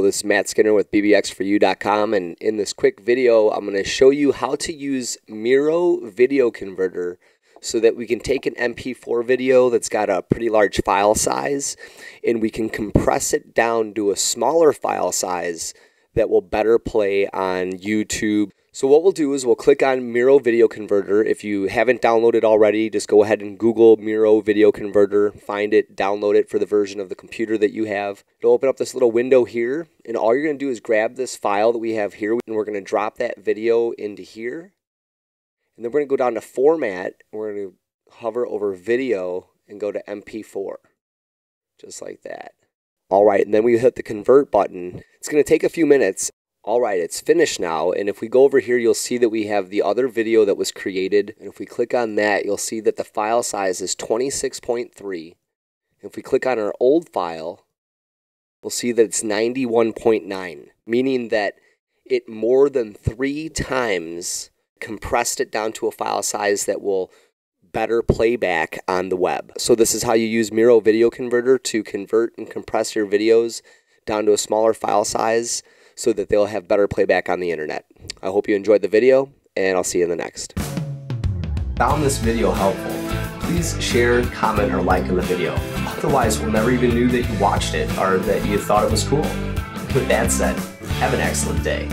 this is Matt Skinner with bbx4u.com and in this quick video I'm going to show you how to use Miro Video Converter so that we can take an MP4 video that's got a pretty large file size and we can compress it down to a smaller file size that will better play on YouTube. So what we'll do is we'll click on Miro Video Converter. If you haven't downloaded already, just go ahead and Google Miro Video Converter, find it, download it for the version of the computer that you have. It'll open up this little window here, and all you're going to do is grab this file that we have here, and we're going to drop that video into here. And then we're going to go down to Format, and we're going to hover over Video and go to MP4, just like that. All right, and then we hit the convert button. It's going to take a few minutes. All right, it's finished now. And if we go over here, you'll see that we have the other video that was created. And if we click on that, you'll see that the file size is 26.3. If we click on our old file, we'll see that it's 91.9, meaning that it more than three times compressed it down to a file size that will better playback on the web. So this is how you use Miro Video Converter to convert and compress your videos down to a smaller file size so that they'll have better playback on the internet. I hope you enjoyed the video and I'll see you in the next. Found this video helpful? Please share, comment, or like on the video. Otherwise, we'll never even knew that you watched it or that you thought it was cool. With that said, have an excellent day.